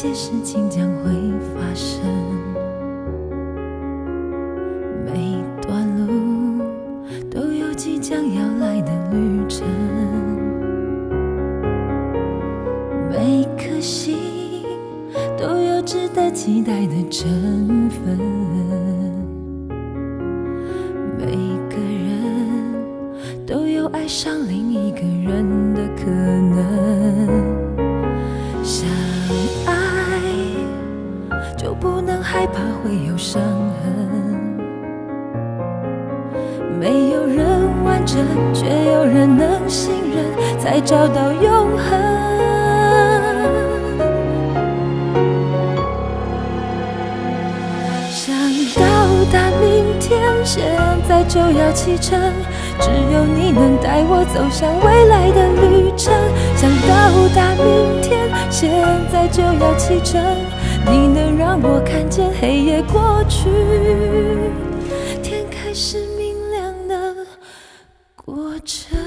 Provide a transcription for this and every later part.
些事情将会发生，每段路都有即将要来的旅程，每颗心都有值得期待的成分，每个人都有爱上另一个人的可能。能害怕会有伤痕，没有人完整，却有人能信任，才找到永恒。想到达明天，现在就要启程，只有你能带我走向未来的旅程。想到达明天，现在就要启程，你能让我看见黑夜过去，天开始明亮的过程。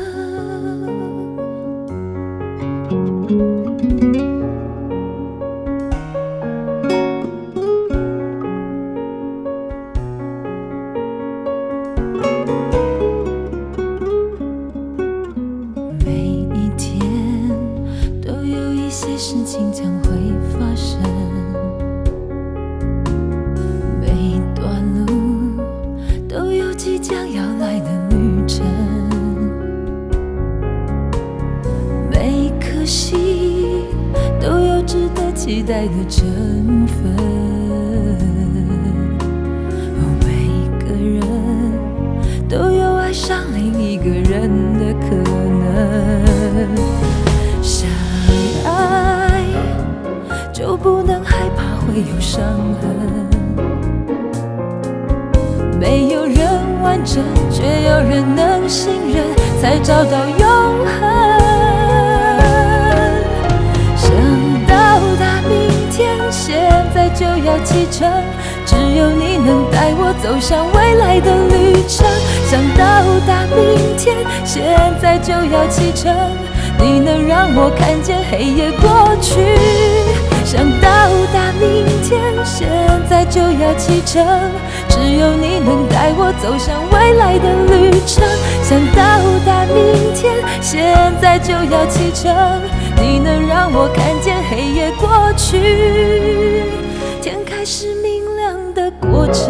心都有值得期待的成分，哦，每个人。都有爱上另一个人的可能。相爱就不能害怕会有伤痕，没有人完整，却有人能信任，才找到永恒。就要启程，只有你能带我走向未来的旅程。想到达明天，现在就要启程，你能让我看见黑夜过去。想到达明天，现在就要启程，只有你能带我走向未来的旅程。想到达明天，现在就要启程，你能让我看见黑夜过去，想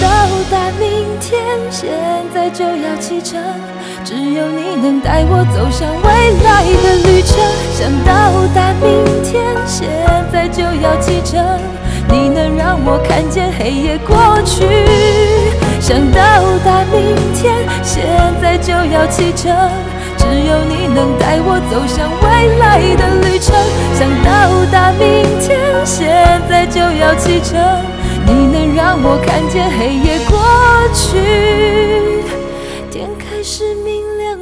到达明天现在就要启程只有你能带我走向未来的旅程想到达明天现在就要启程你能让我看见黑夜过去。想到达明天，现在就要启程，只有你能带我走向未来的旅程。想到达明天，现在就要启程。你能让我看见黑夜过去，天开始明亮